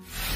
you